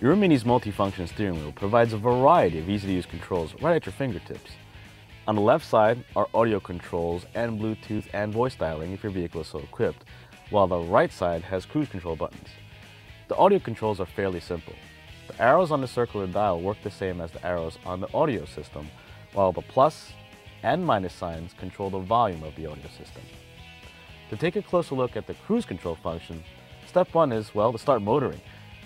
Your Mini's multifunction steering wheel provides a variety of easy-to-use controls right at your fingertips. On the left side are audio controls and Bluetooth and voice dialing if your vehicle is so equipped, while the right side has cruise control buttons. The audio controls are fairly simple. The arrows on the circular dial work the same as the arrows on the audio system, while the plus and minus signs control the volume of the audio system. To take a closer look at the cruise control function, step one is, well, to start motoring.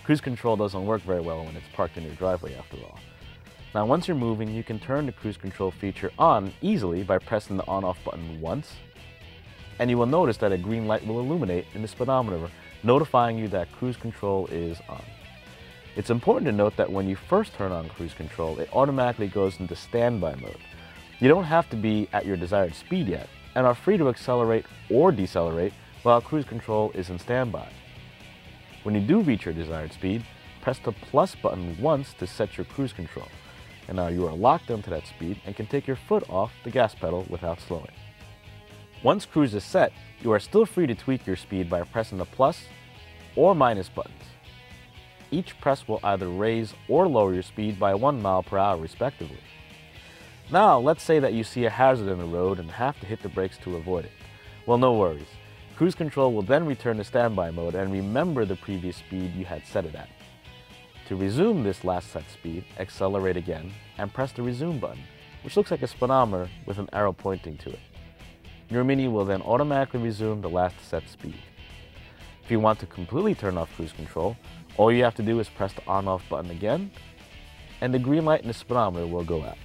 Cruise control doesn't work very well when it's parked in your driveway after all. Now once you're moving, you can turn the cruise control feature on easily by pressing the on-off button once, and you will notice that a green light will illuminate in the speedometer, notifying you that cruise control is on. It's important to note that when you first turn on cruise control, it automatically goes into standby mode. You don't have to be at your desired speed yet, and are free to accelerate or decelerate while cruise control is in standby. When you do reach your desired speed, press the plus button once to set your cruise control. And now you are locked into that speed and can take your foot off the gas pedal without slowing. Once cruise is set, you are still free to tweak your speed by pressing the plus or minus buttons. Each press will either raise or lower your speed by 1 mile per hour respectively. Now, let's say that you see a hazard in the road and have to hit the brakes to avoid it. Well, no worries. Cruise control will then return to standby mode and remember the previous speed you had set it at. To resume this last set speed, accelerate again and press the resume button, which looks like a speedometer with an arrow pointing to it. Your Mini will then automatically resume the last set speed. If you want to completely turn off cruise control, all you have to do is press the on-off button again, and the green light in the speedometer will go out.